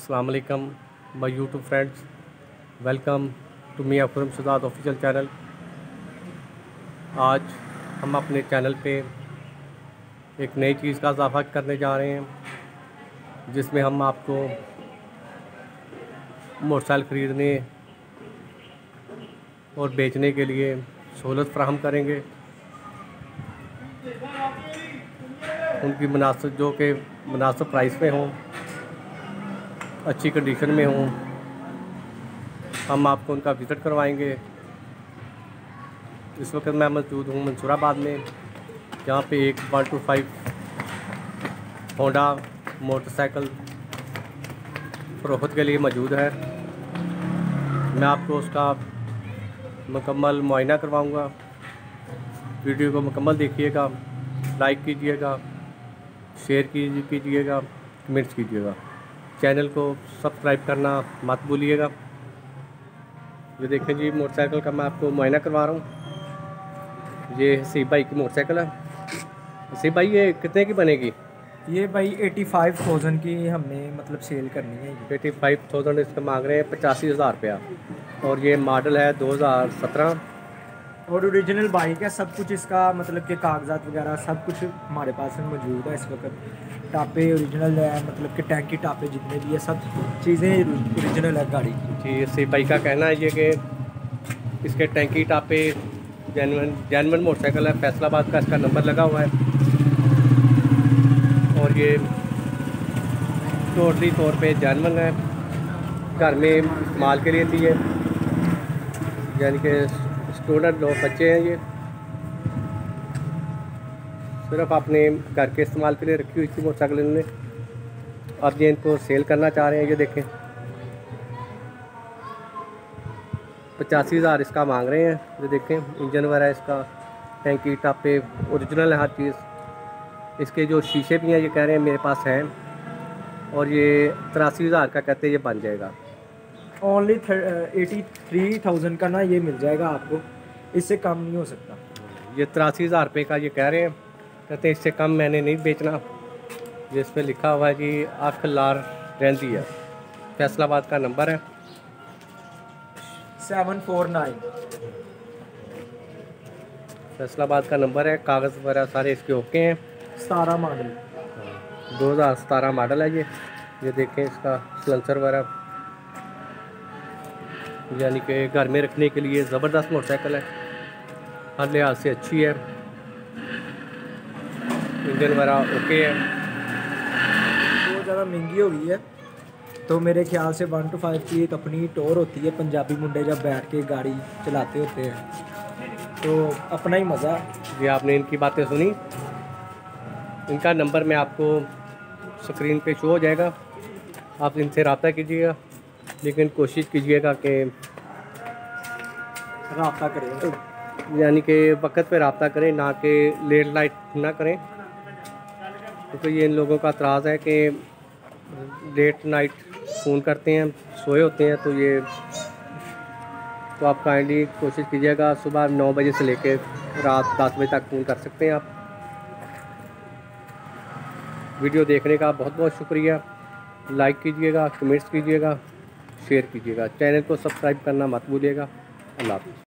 अस्सलाम वालेकुम, my YouTube friends. Welcome to Mian Khurram Shahzad official channel. आज हम अपने चैनल पे एक नई चीज़ का इजाफा करने जा रहे हैं, जिसमें हम आपको मोटरसाइकिल ख़रीदने और बेचने के लिए सहूलत फ्राहम करेंगे। उनकी मुनासिब, जो कि मुनासिब प्राइस में हों। अच्छी कंडीशन में हों। हम आपको उनका विज़िट करवाएँगे। इस वक्त मैं मौजूद हूँ मंसूराबाद में, जहाँ पे एक one two five Honda motorcycle फ़रोख्त के लिए मौजूद है। मैं आपको उसका मुकम्मल मुआयना करवाऊँगा। वीडियो को मुकम्मल देखिएगा लाइक कीजिएगा शेयर कीजिएगा कमेंट्स कीजिएगा। चैनल को सब्सक्राइब करना मत भूलिएगा। ये देखें जी मोटरसाइकिल का मैं आपको मुआयना करवा रहा हूँ। ये हसीब भाई की मोटरसाइकिल है। सी भाई ये कितने की बनेगी? ये भाई एटी फाइव थाउज़ेंड की हमने मतलब सेल करनी है एटी फाइव थाउज़ेंड इसका मांग रहे हैं पचासी हज़ार रुपया। और ये मॉडल है दो हज़ार सत्रह। और ओरिजिनल बाइक है, सब कुछ इसका मतलब के कागजात वगैरह, सब कुछ हमारे पास में मौजूद है इस वक्त। टापे ओरिजिनल है मतलब कि टैंकी टापे जितने भी है, सब चीज़ें ओरिजिनल है गाड़ी की। जी, इसी भाई का कहना है ये कि इसके टैंकी टापे, जैनवन जैनवन मोटरसाइकिल है, फैसलाबाद का इसका नंबर लगा हुआ है। और ये टोटली तौर पे जैनवन है, घर में माल के लिए थी है। यानी कि स्टूडेंट लोग बच्चे हैं ये। सिर्फ़ अपने घर के इस्तेमाल के लिए रखी हुई थी मोटरसाइकिल इन्होंने अब ये इनको सेल करना चाह रहे हैं, ये देखें। पचासी हज़ार इसका मांग रहे हैं, ये देखें, इंजन वगैरह इसका, टैंकी, टापे, ओरिजिनल है हर चीज़। इसके जो शीशे भी हैं, ये कह रहे हैं मेरे पास हैं। और ये तिरासी हज़ार का कहते हैं, ये बन जाएगा। ओनली एटी थ्री थाउज़ेंड का ना ये मिल जाएगा आपको। इससे कम नहीं हो सकता। ये तिरासी हज़ार रुपये का ये कह रहे हैं। कहते हैं इससे कम मैंने नहीं बेचना। जिस पे लिखा हुआ है कि अख लार रहती है। फैसलाबाद का नंबर है। Seven four nine. फैसलाबाद का नंबर है। कागज़ वगैरह सारे इसके ओके हैं। सतारह मॉडल। दो हज़ार सतारह मॉडल है ये। ये देखें इसका सलेंसर वगैरह। यानी कि घर में रखने के लिए ज़बरदस्त मोटरसाइकिल है। हर लिहाज से अच्छी है। इंजन वगैरह ओके है। बहुत ज़्यादा महँगी हो गई है। तो मेरे ख्याल से वन टू फाइव की एक अपनी टोर होती है पंजाबी मुंडे जब बैठ के गाड़ी चलाते होते हैं। तो अपना ही मज़ा। ये आपने इनकी बातें सुनी। इनका नंबर मैं आपको स्क्रीन पे शो हो जाएगा। आप इनसे रबता कीजिएगा लेकिन कोशिश कीजिएगा कि रबता करें। यानी कि वक्त पर रबता करें, ना कि लेट लाइट ना करें। क्योंकि तो ये इन लोगों का एतराज़ है कि लेट नाइट फ़ोन करते हैं, सोए होते हैं तो ये तो आप काइंडली कोशिश कीजिएगा सुबह नौ बजे से लेकर रात दस बजे तक फ़ोन कर सकते हैं आप। वीडियो देखने का बहुत बहुत शुक्रिया। लाइक कीजिएगा, कमेंट्स कीजिएगा, शेयर कीजिएगा। चैनल को सब्सक्राइब करना मत भूलिएगा। अल्लाह हाफ़